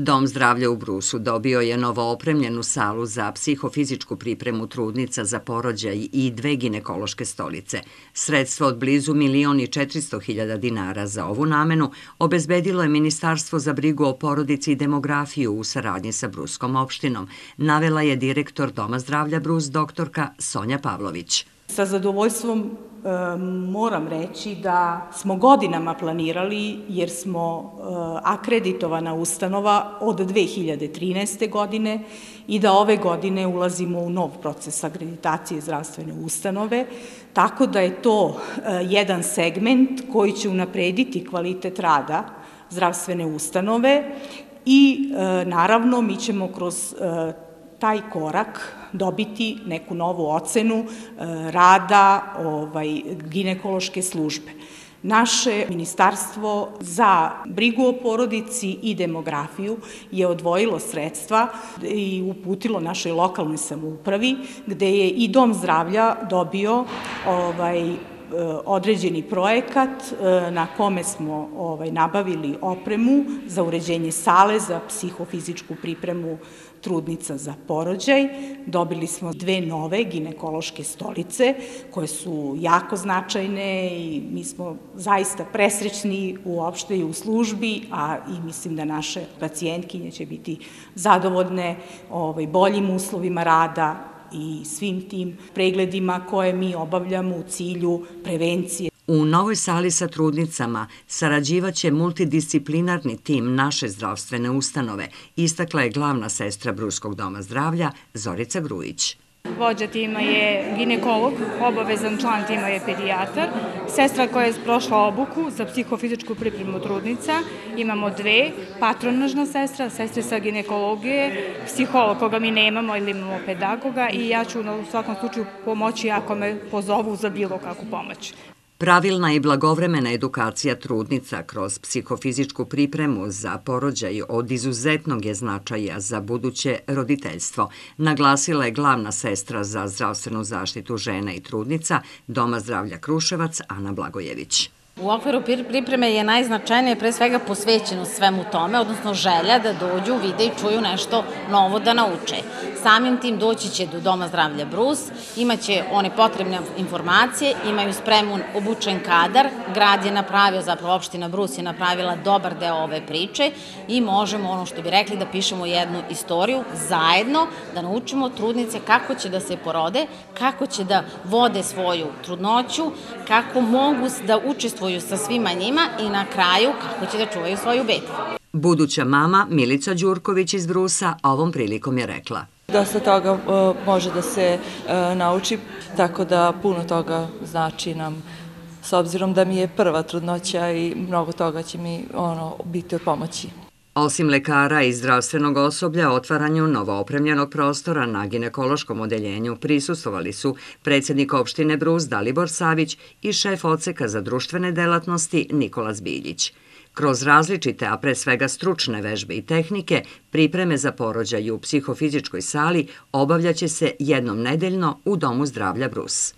Dom zdravlja u Brusu dobio je novo opremljenu salu za psihofizičku pripremu trudnica za porođaj i dve ginekološke stolice. Sredstvo od blizu milion i 400 hiljada dinara za ovu namenu obezbedilo je Ministarstvo za brigu o porodici i demografiju u saradnji sa Bruskom opštinom, navela je direktor Doma zdravlja Brus doktorka Sonja Pavlović. Sa zadovoljstvom moram reći da smo godinama planirali jer smo e, akreditovana ustanova od 2013. godine i da ove godine ulazimo u nov proces akreditacije zdravstvene ustanove, tako da je to e, jedan segment koji će unaprediti kvalitet rada zdravstvene ustanove i e, naravno mi ćemo kroz taj korak dobiti neku novu ocenu e, rada ovaj, ginekološke službe. Naše ministarstvo za brigu o porodici i demografiju je odvojilo sredstva i uputilo našoj lokalnoj samoupravi, gde je i Dom zdravlja dobio ovaj, određeni projekat e, na kome smo ovaj, nabavili opremu za uređenje sale za psihofizičku pripremu trudnica za porođaj. Dobili smo dve nove ginekološke stolice koje su jako značajne i mi smo zaista presrećni uopšte i u službi, a i mislim da naše pacijentkinje će biti zadovoljne ovaj, boljim uslovima rada i svim tim pregledima koje mi obavljamo u cilju prevencije. U novoj sali sa trudnicama sarađivaće multidisciplinarni tim naše zdravstvene ustanove, istakla je glavna sestra Bruskog doma zdravlja Zorica Grujić. Vođa tima je ginekolog, obavezan član tima je pedijatar, sestra koja je prošla obuku za psihofizičku pripremu trudnica, imamo dve, patronažna sestra, sestre sa ginekologije, psiholog koga mi nemamo ili imamo pedagoga i ja ću u svakom slučaju pomoći ako me pozovu za bilo kakvu pomoć. Pravilna i blagovremena edukacija trudnica kroz psihofizičku pripremu za porođaj od izuzetnog je značaja za buduće roditeljstvo, naglasila je glavna sestra za zdravstvenu zaštitu žena i trudnica Doma zdravlja Kruševac Ana Blagojević. U okviru pripreme je najznačajnije pre svega posvećeno svemu tome, odnosno želja da dođu, vide i čuju nešto novo da nauče. Samim tim doći će do Doma zdravlja Brus, imaće one potrebne informacije, imaju spremu obučen kadar, grad je napravio, zapravo opština Brus je napravila dobar deo ove priče i možemo, ono što bi rekli, da pišemo jednu istoriju zajedno, da naučimo trudnice kako će da se porode, kako će da vode svoju trudnoću, kako mogu da učestvuju sa svima njima i na kraju kako će da čuvaju svoju betu. Buduća mama Milica Đurković iz Brusa ovom prilikom je rekla. Dosta toga uh, može da se uh, nauči, tako da puno toga znači nam s obzirom da mi je prva trudnoća i mnogo toga će mi ono biti od pomoći. Osim lekara i zdravstvenog osoblja, otvaranju novoopremljenog prostora na ginekološkom odeljenju prisustovali su predsednik opštine Brus Dalibor Savić i šef oceka za društvene delatnosti Nikola Zbiljić. Kroz različite, a pre svega stručne vežbe i tehnike, pripreme za porođaj u psihofizičkoj sali obavljaće se jednom nedeljno u Domu zdravlja Brus.